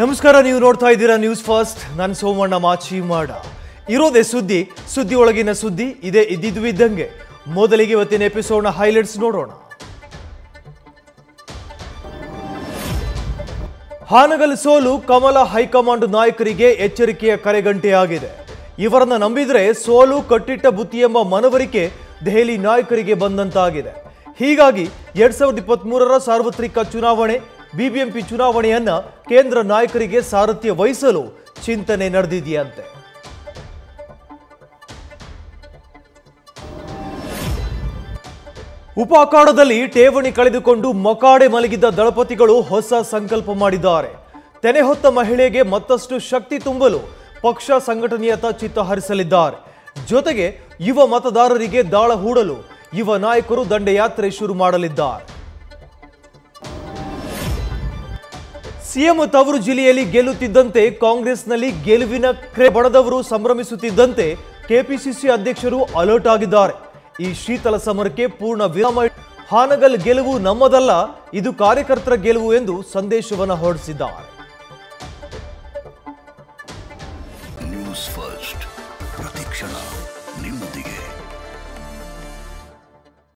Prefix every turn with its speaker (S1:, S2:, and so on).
S1: ನಮಸ್ಕಾರ, ನೀವು ನೋಡ್ತಾ ಇದ್ದೀರಾ ನ್ಯೂಸ್ ಫಸ್ಟ್ ನಾನು ಸೋಮಣ್ಣ ಮಾಚಿ ಮಾಡ ಇರೋದೇ ಸುದ್ದಿ ಸುದ್ದಿ ಒಳಗಿನ ಸುದ್ದಿ, ಇದೇ ಇದ್ದಿದ್ದು ಇದ್ದಂಗೆ. ಮೊದಲಿಗೆ ಇವತ್ತಿನ ಎಪಿಸೋಡ್ನ ಹೈಲೈಟ್ಸ್ ನೋಡೋಣ. ಹಾನಗಲ್ ಸೋಲು ಕಮಲ ಹೈಕಮಾಂಡ್ ನಾಯಕರಿಗೆ ಎಚ್ಚರಿಕೆಯ ಕರೆಗಂಟೆಯಾಗಿದೆ ಇವರನ್ನ ನಂಬಿದರೆ ಸೋಲು ಕಟ್ಟಿಟ್ಟ ಬುತ್ತಿ ಎಂಬ ಮನವರಿಕೆ ದೆಹಲಿ ನಾಯಕರಿಗೆ ಬಂದಂತಾಗಿದೆ. ಹೀಗಾಗಿ ಎರಡ್ ಸಾವಿರದ ಇಪ್ಪತ್ತ್ಮೂರರ ಸಾರ್ವತ್ರಿಕ ಚುನಾವಣೆ ಬಿಬಿಎಂಪಿ ಚುನಾವಣೆಯನ್ನ ಕೇಂದ್ರ ನಾಯಕರಿಗೆ ಸಾರಥ್ಯ ವಹಿಸಲು ಚಿಂತನೆ ನಡೆದಿದೆಯಂತೆ. ಉಪ ಅಖಾಡದಲ್ಲಿ ಠೇವಣಿ ಕಳೆದುಕೊಂಡು ಮೊಕಾಡೆ ಮಲಗಿದ್ದ ದಳಪತಿಗಳು ಹೊಸ ಸಂಕಲ್ಪ ಮಾಡಿದ್ದಾರೆ. ತೆನೆಹೊತ್ತ ಮಹಿಳೆಗೆ ಮತ್ತಷ್ಟು ಶಕ್ತಿ ತುಂಬಲು ಪಕ್ಷ ಸಂಘಟನೆಯತ್ತ ಚಿತ್ತ ಹರಿಸಲಿದ್ದಾರೆ. ಜೊತೆಗೆ ಯುವ ಮತದಾರರಿಗೆ ದಾಳ ಹೂಡಲು ಯುವ ನಾಯಕರು ದಂಡಯಾತ್ರೆ ಶುರು ಮಾಡಲಿದ್ದಾರೆ. ಸಿಎಂ ತವರು ಜಿಲ್ಲೆಯಲ್ಲಿ ಗೆಲ್ಲುತ್ತಿದ್ದಂತೆ ಕಾಂಗ್ರೆಸ್ನಲ್ಲಿ ಗೆಲುವಿನ ಕ್ರೆ ಬಡದವರು ಸಂಭ್ರಮಿಸುತ್ತಿದ್ದಂತೆ ಕೆಪಿಸಿಸಿ ಅಧ್ಯಕ್ಷರು ಅಲರ್ಟ್ ಆಗಿದ್ದಾರೆ. ಈ ಶೀತಲ ಸಮರಕ್ಕೆ ಪೂರ್ಣ ವಿರಾಮ ಹಾನಗಲ್ ಗೆಲುವು ನಮ್ಮದಲ್ಲ, ಇದು ಕಾರ್ಯಕರ್ತರ ಗೆಲುವು ಎಂದು ಸಂದೇಶವನ್ನು ಹೊರಡಿಸಿದ್ದಾರೆ.